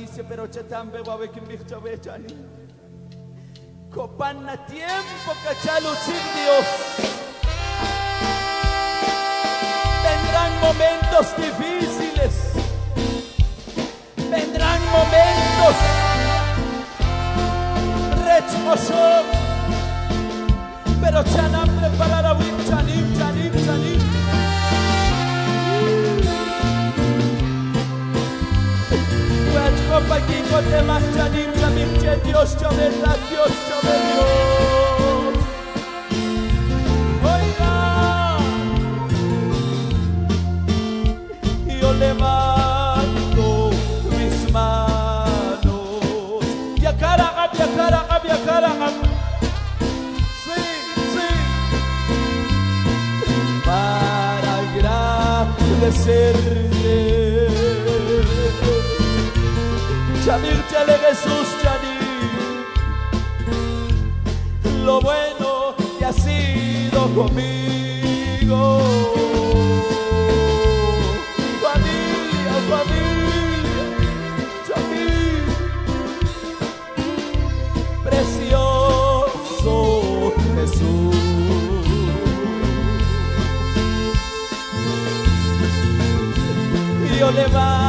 noticia, pero chatambe va a ver que me chani. Copana tiempo cachalo sin Dios. Vendrán momentos difíciles. Vendrán momentos. Rechmoshon. Pero chanam preparar a chanim, chanim, chanim. Con demás chanim, chanim, che Dios, chove, la Dios, chove, Dios. Oiga, yo levanto mis manos. Y a cara, y a cara, y a cara, sí, sí. Para agradecerte. Chanir, chale Jesús, Chanir. Lo bueno que ha sido conmigo. Familia, familia, Chanir. Precioso Jesús. Yo levanto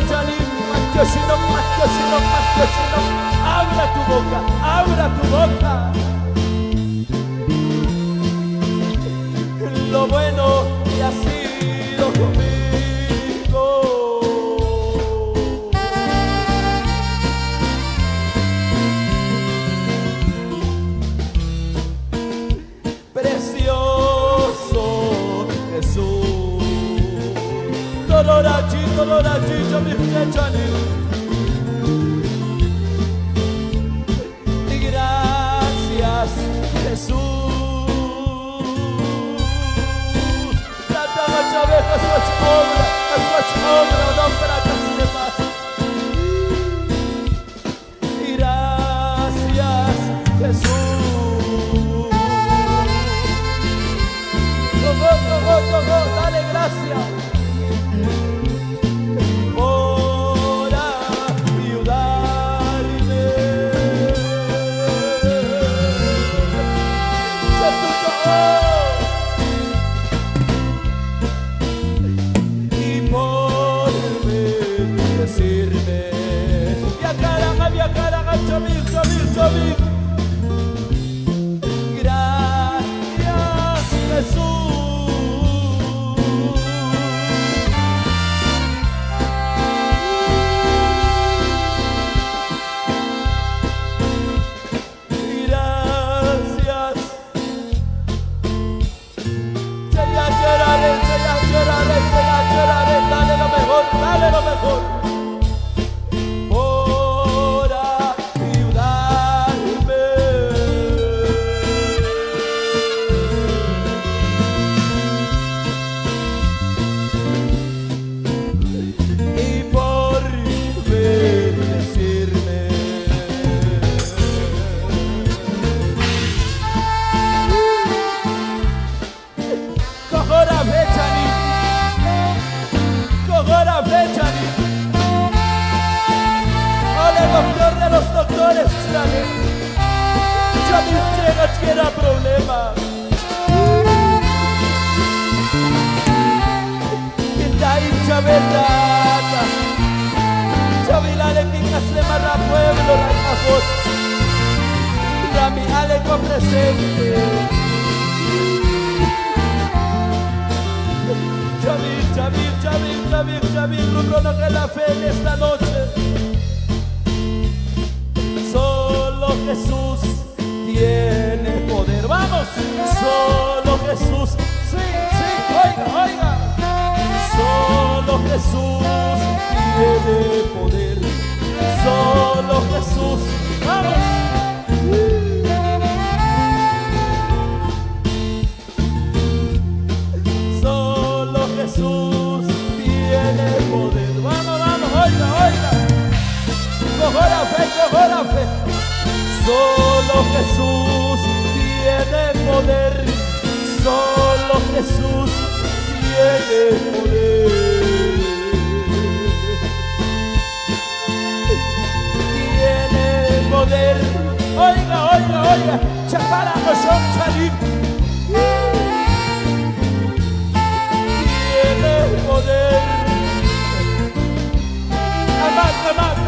bacha cochali, machosino, machosino, machosino. Abra tu boca, abra tu boca. lo bueno que ha sido conmigo. Precioso Jesús. Dolorachi, dolorachi, chami, chani. Y gracias, Jesús. Trata a tua vez a sua obra, a sua obra, não para يا كرغ جميل جميل جميل Chavir, Chavir, Rubrono que la fe en esta noche. Solo Jesús tiene poder. Vamos, solo Jesús. Sí, sí, oiga, oiga. Solo Jesús tiene poder. Solo Jesús. Vamos. Fe. Solo Jesús tiene poder. Solo Jesús tiene poder. Tiene poder. Oiga, oiga, oiga. Chapara no son salir.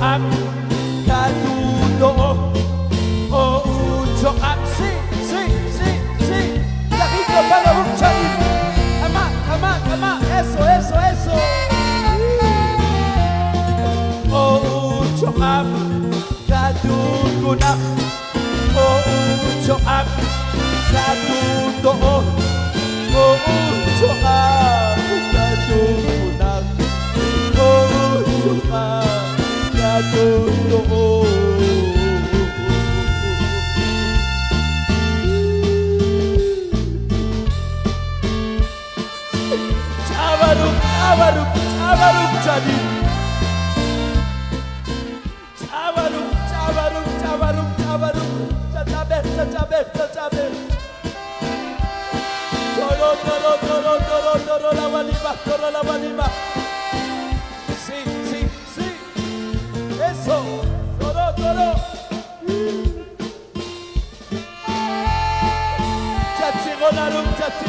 up, kadudo. O, o ucho up, si, si, si, si, tajito para un ama, ama, ama, eso, eso, eso, o ucho up, kadudo. Oh, up, o ucho ah. up, kadudo. O, o ucho. cantando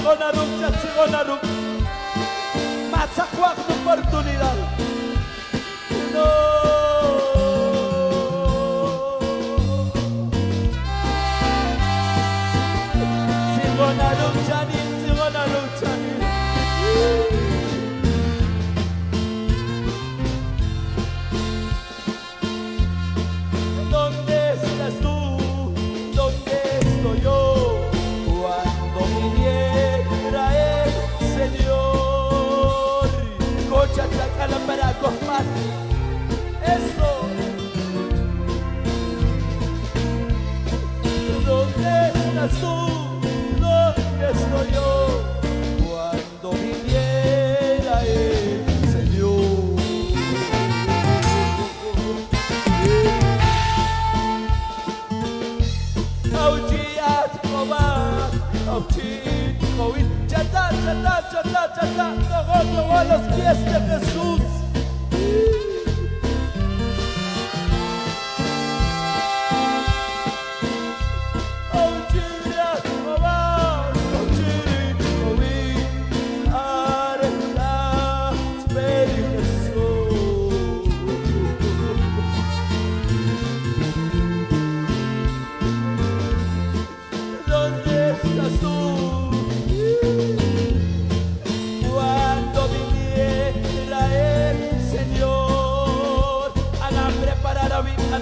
Chachigonarum, chachigonarum. Matzacuac de oportunidad. No. Aujit Kovit, chata, chata, chata, chata, todo a los pies de Jesús.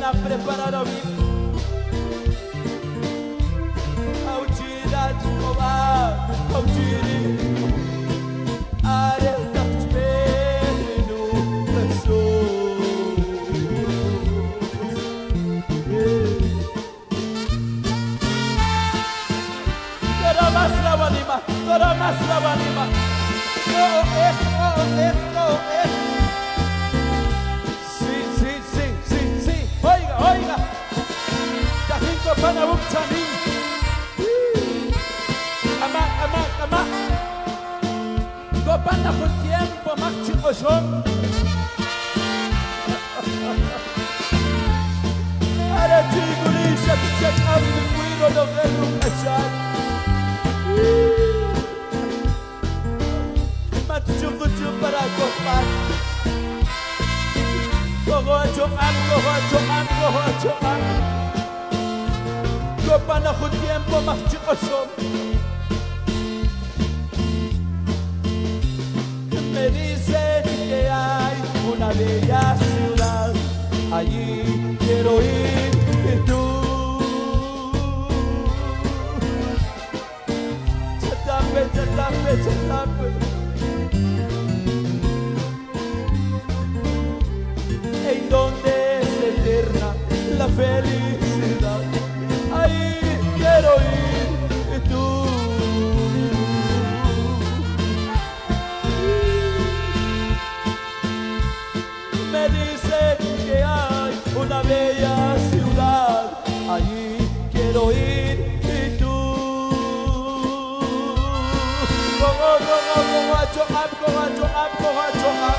A mí, Ana preparar a mí. Aujira Jehová, aujiri, are tachmenu Jesús. Tora más la banima, tora más la banima. Oh, eh, oh, eh, oh, Go bomthandini ama ama ama. Ngopanda por tiempo maxi Go ara tigulisha tichek amdu kuiro do velu kachan matchungu chumpara kopan Go go to an, go go to an, go go to an. Chocar. Copana con tiempo, más chicos son. una bella ciudad. Allí quiero ir y tú. Chatape, chatape, chatape. En donde es eterna la felicidad. up, go out, up, go up.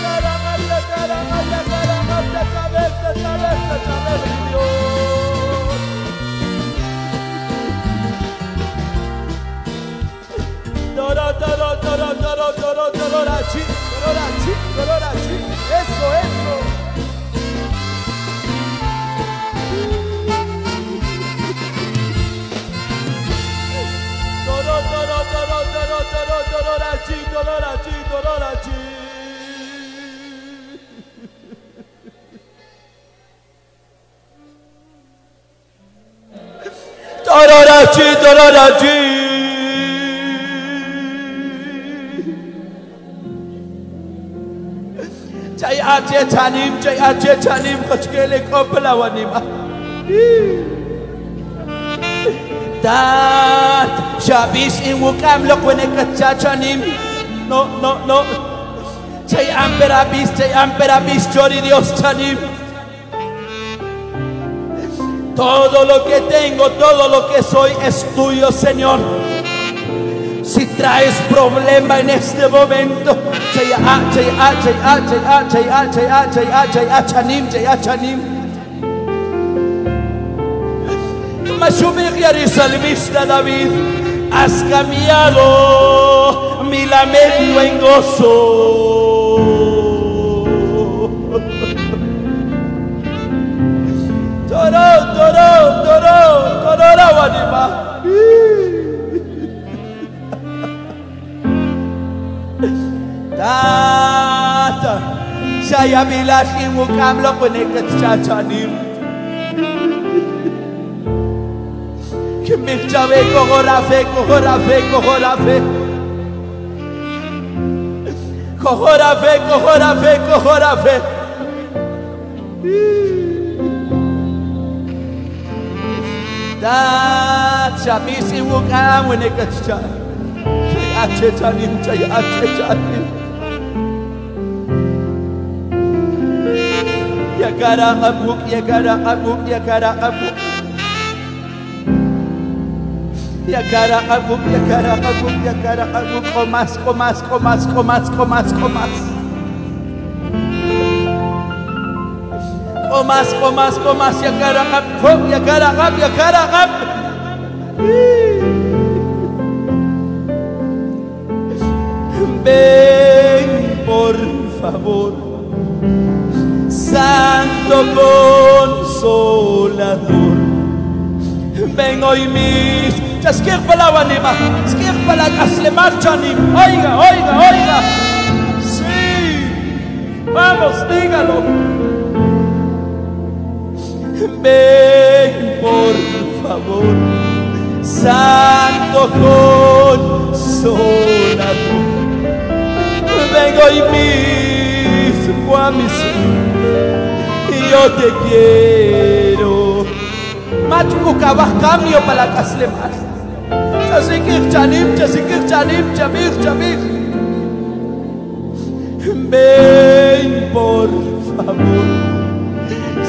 Thank you. Rarachi, Rarachi. Jai Ache Chanim, Jai Ache Chanim, Kachkele Kopala Wanima. That Shabis in Wukam look when a Chachanim. No, no, no. Jai Amberabis, Jai Amberabis, Jori Dios Chanim. Todo lo que tengo, todo lo que soy es tuyo, Señor. Si traes problema en este momento, David, has cambiado mi lamento en gozo. የአቤላሽም ውቃም ለቆኔቀትቻቻኒም kimikchawe kohorafe kohorafe kohorafe kohorafe kohorafe kohorafe dacha misi wukam wenekatcha achechani chayachechani Chanim, Jai Chanim. Yagara abuk, abuk, yagara abuk. Yagara abuk, yagara abuk, yagara abuk. Komas, komas, komas, komas, komas, komas. Comas, comas, comas, ya cara gap, ya cara gap, ya cara gap. Ven por favor, Santo Consolador. Ven hoy la anima, chasquir para la le marchan Oiga, oiga, oiga. Sí, vamos, dígalo. Ven por favor, Santo Consolador. Ven hoy mismo a mi ser y yo te quiero. Matuku kabah cambio para la caslemas. Chasikir chanim, chasikir chanim, chamir, chamir. Ven por favor,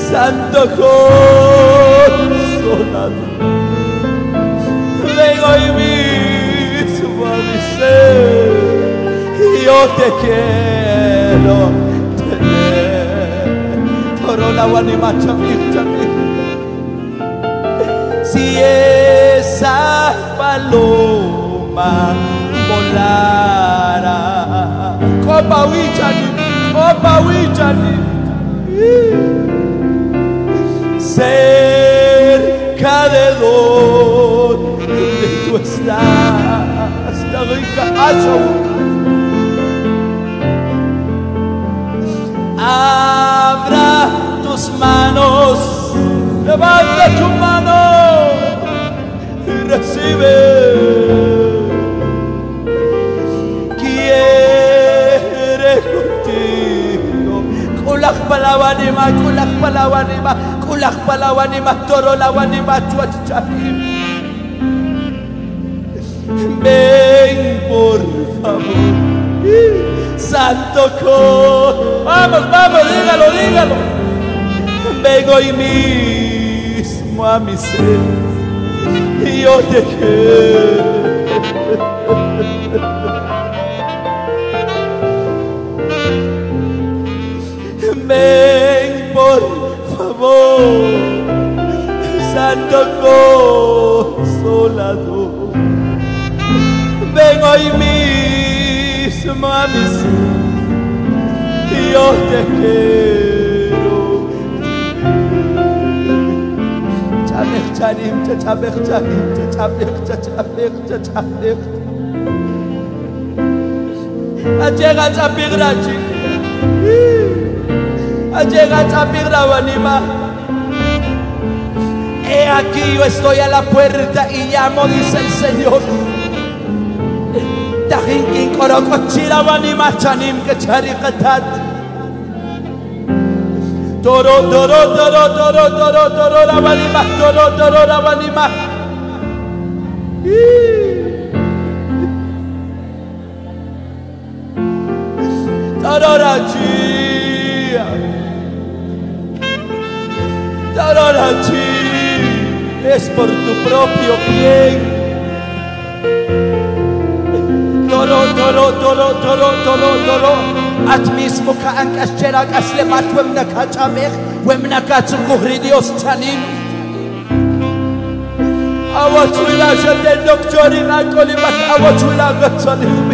Santo Consolador. Ven hoy mismo a mi ser yo te quiero la chamir. Si esa paloma volara, copa wichani, copa wichani, cerca de donde tú estás, la rica manos, levanta tu mano y recibe. Quiere contigo. Kulak palawanima, kulak palawanima, kulak palawanima, toro lawanima, chuachachim. Ven por favor. Santo con. Vamos, vamos, dígalo, dígalo. Ven hoy mismo a mi ser y yo te quiero. Ven por favor, Santo Consolador. Ven hoy mismo a mi ser y yo te quiero. He aquí yo estoy a la puerta y llamo, dice el Señor. Tahinkin korokochira wanima chanim que charikatat. Toro, toro, toro, toro, toro, toro, la vanima, toro, toro, la vanima. Tararachia. Tararachia. Es por tu propio bien. Toro, toro, toro, toro, toro, toro. At mismo ka ang kasyera kaslemat wem nakachamech, wem nakatsukuhri Dios chanim. Awachula shate doktori na kolibat awachula gatsanim.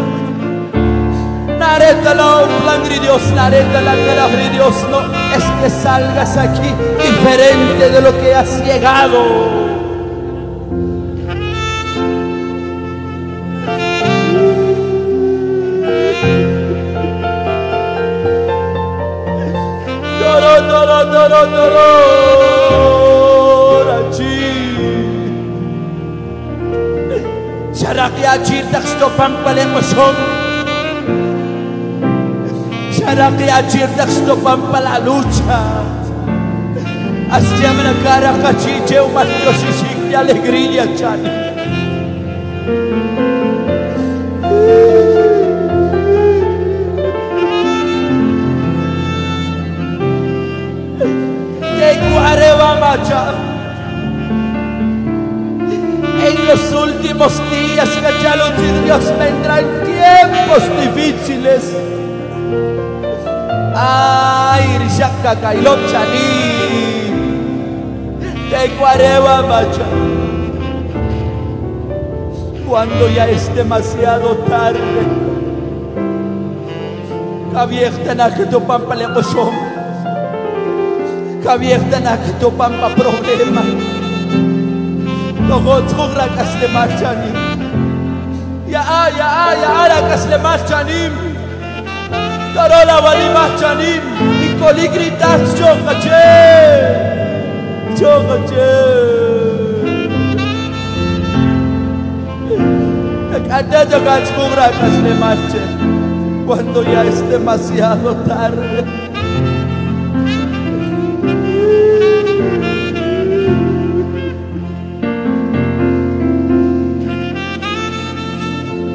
Nareta la plangri Dios, nareta la carafri Dios, no es que salgas aquí diferente de lo que has llegado. Toro, toro, toro, toro, rachi. Sharakya chirtak stopam palengosong. Sharakya chirtak stopam palalucha. Hasta me cara cachiche un matiosishik de alegría, chani. En los últimos días, y Dios vendrán tiempos difíciles. Ay, Rishaka Chani. Te cuareva macha. Cuando ya es demasiado tarde. Kabiekta na que tu pampa le que tu pampa problema. Togot zugra kasle marchani. Ya a, ya a, ya a la kasle marchanim. Tarola vali marchanim. Y coli gritas chocache. Chocache. Acá toca zugra kasle marche. Cuando ya es demasiado tarde.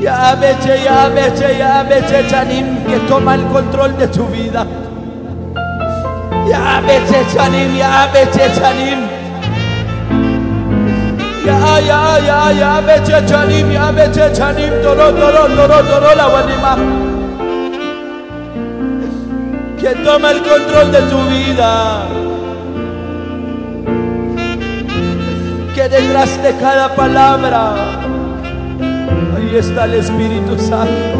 Ya veche, ya veche, ya veche, Chanim, que toma el control de tu vida. Ya veche, Chanim, ya veche, Chanim. Ya, ya, ya, ya veche, Chanim, ya veche, Chanim, toro, toro, toro, toro, la guanima. Que toma el control de tu vida. Que detrás de cada palabra Ahí está el Espíritu Santo.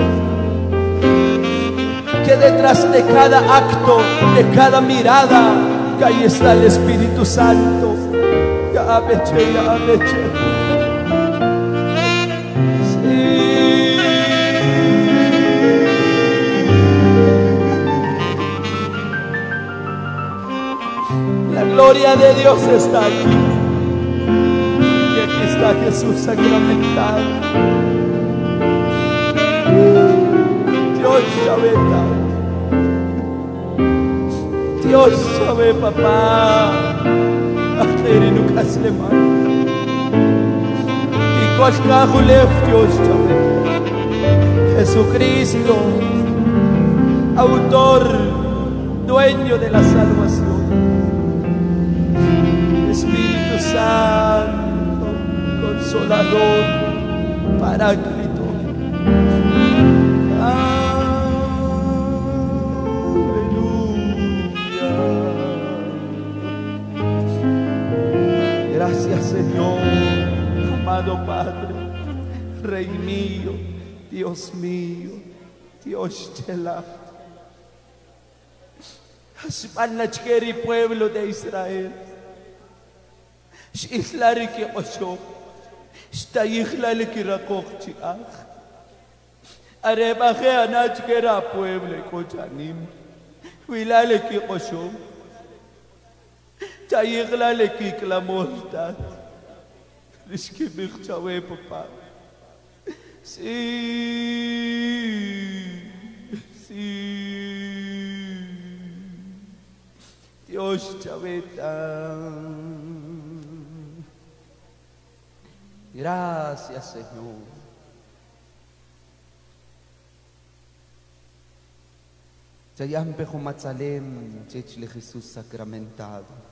Que detrás de cada acto, de cada mirada, que ahí está el Espíritu Santo. Ya veche, ya. La gloria de Dios está aquí. Y aquí está Jesús sacramentado. Dios sabe Dios sabe papá. Akhiri nukas leman Tikos kahulef Dios sabe Jesucristo Autor Dueño de la salvación. Espíritu Santo Consolador Paráclito Gracias amado Padre, Rey mío, Dios mío, Dios chela. Hasbanachkeri pueblo de Israel. Shihlari ki osho. Shtayihlali ki rakokchi ach. Arebaje anachkera pueblo kochanim. Wilale ki osho. Chayiglale ki clamortat. Rishki bichchawe papa. Sí, sí. Dios chaveta. Gracias, Señor. Chayampe Matzalem, Chechle Jesús sacramentado.